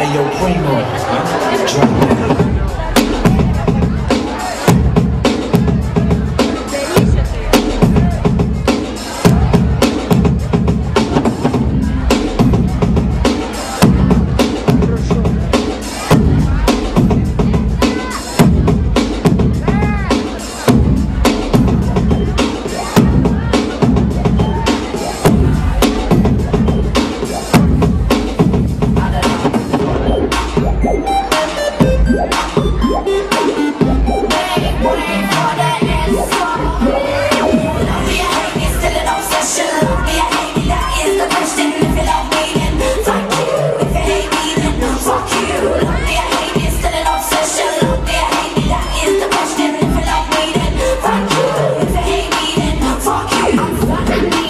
Hey yo, Primo? Drop it. Stop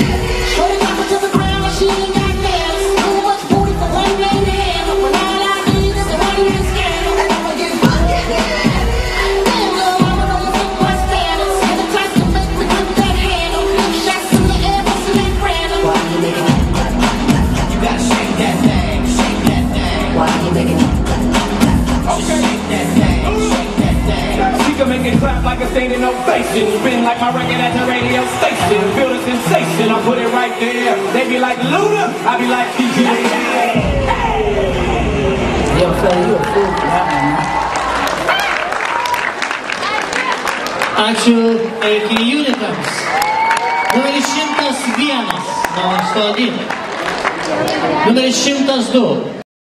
the place like a standing ovation. Spin like my record at the radio station. Feel the sensation, I put it right there. They be like Luda, I be like DJ. Yo, fella, you a fool for that one, man. Ačiū iki unitams. Numeris 101, numeris 101. Numeris 102.